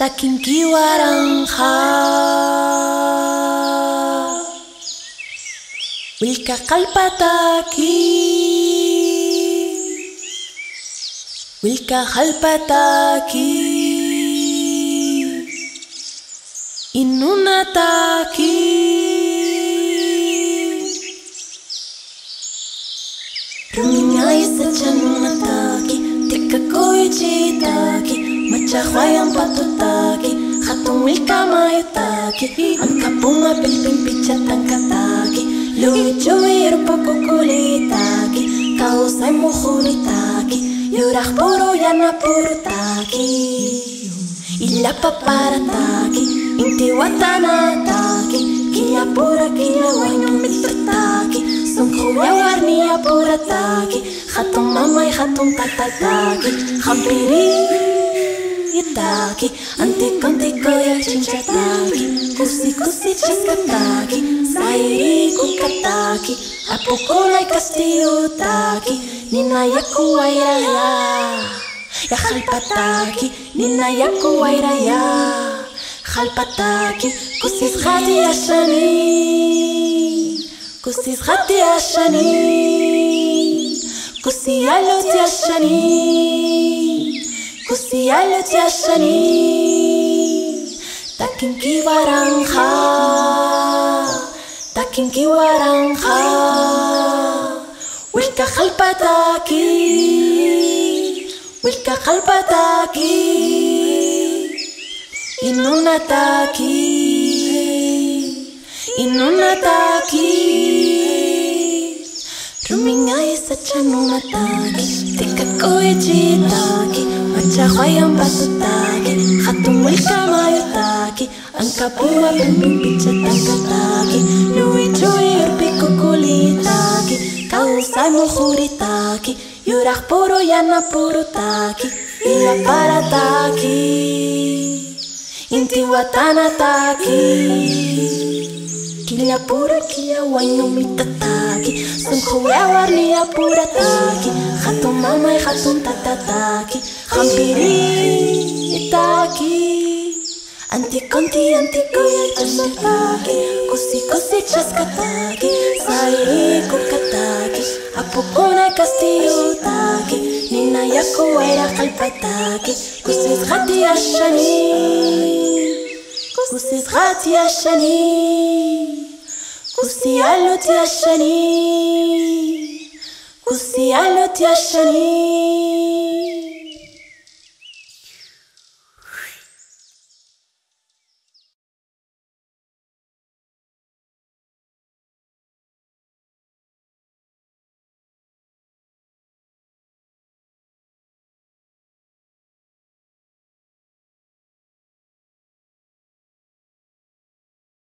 Takinki waranja Wilka kalpataki. Wilka kalpataki. Inunataki. Ruminyai sachanataki Teka koichita. Machahwayang patutaki Hatong wilka mayutaki Ang kapuma pilping pichatang kataki Lui chui rupakukulitaki Kausay muhuritaki Yurah puro yana puro taki. Illa paparataki Inti watanataki Kia pura kia wainu mitrataki Sungkuya warnia pura taki mamay hatong tatataki Hampiri itaki Antik antik ya cincataki Kusi kusi ciskataki Sairi kukataki Apukulay kastiutaki Ninayaku wairaya Ya halpataki Ninayaku wairaya Halpataki Kusis hati ashani Kusis hati ashani Kusi aloti ashani It's Yashanin Takinki Waranja Takinki Waranja Wilka Jalpataki Wilka Jalpataki Inunataki Inunataki Ruminga is such an unataki Take a koichi taki Cakoyan basutaki Hatumul kamayutaki Ang kapua panubit sa tangkataki Nui chui urpi kukulitaki Kausay mo huritaki Yurak puro puro taki Ila para taki. Intiwatan Kilia pura kia wanyo mitataki Sungkuya warnia pura taki. Hatun mamay hatun tatataki Hampiri taki. Anti konti anti kuya chaskataki Kusi kusi chaskataki Sairi kukataki Apukuna castillo taki. Nina yaku waira kalpataki Kusis hati ashani sera tiachani, aussi à l'autre tiachani, aussi.